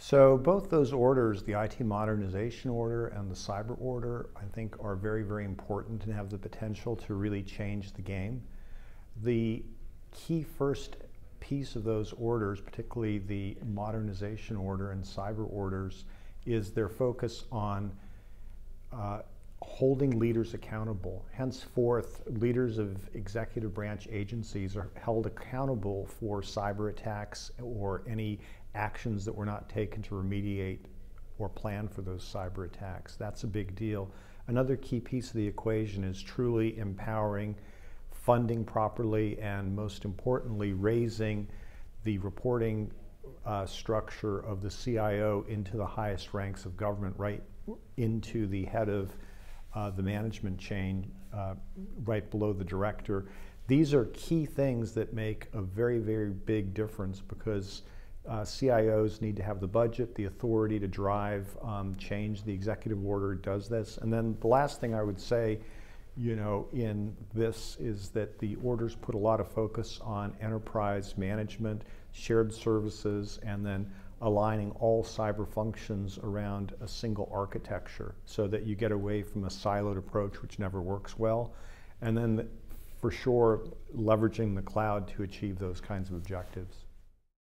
So both those orders, the IT modernization order and the cyber order, I think are very, very important and have the potential to really change the game. The key first piece of those orders, particularly the modernization order and cyber orders, is their focus on uh, holding leaders accountable. Henceforth, leaders of executive branch agencies are held accountable for cyber attacks or any actions that were not taken to remediate or plan for those cyber attacks. That's a big deal. Another key piece of the equation is truly empowering, funding properly, and most importantly, raising the reporting uh, structure of the CIO into the highest ranks of government, right into the head of uh, the management chain, uh, right below the director. These are key things that make a very, very big difference because uh, CIOs need to have the budget, the authority to drive um, change. The executive order does this. And then the last thing I would say, you know, in this is that the orders put a lot of focus on enterprise management, shared services, and then aligning all cyber functions around a single architecture so that you get away from a siloed approach which never works well. And then for sure, leveraging the cloud to achieve those kinds of objectives.